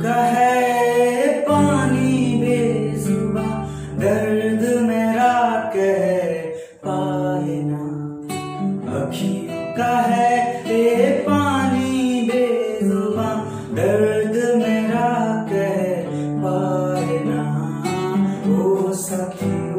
कहे पानी बेसुबा। दर्द मेरा कह पाए ना। अखियों का है ये पानी बेजुबा दर्द मेरा कह पाए ना। ओ सखी।